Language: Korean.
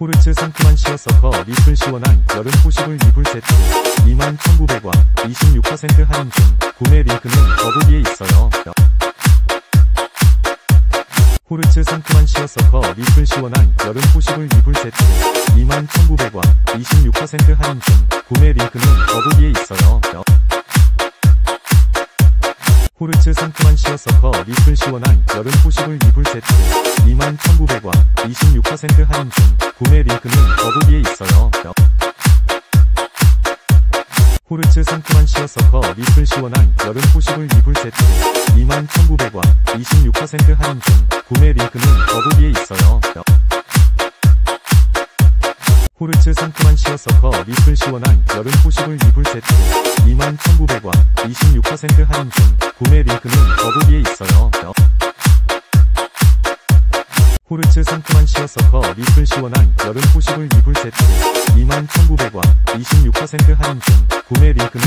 fruits 상큼한 시어서커 ripple 시원한 여름 홑이불 이불 세트 21,900원 26% 할인 중 구매 링크는 더보기에 있어요. fruits 상큼한 시어서커 ripple 시원한 여름 홑이불 이불 세트 21,900원 26% 할인 중 구매 링크는 더보기에 있어요. fruits 상큼한 시어서커 ripple 시원한 여름 홑이불 이불 세트 21,900원 26% 할인 중 구매 링크는 더보기에 있어요. fruits 상큼한 시어서커 ripple 시원한 여름 홑이불 이불 세트 21,900원 26% 할인 중 구매 링크는 더보기에 있어요. fruits 상큼한 시어서커 ripple 시원한 여름 홑이불 이불 세트 21,900원 26% 할인 중 구매 링크는 더보기에 있어요. 호르츠 상큼한 시어 서커 리플 시원한 여름 포식을 이불 세트 21,900원 26% 할인 중 구매 링크는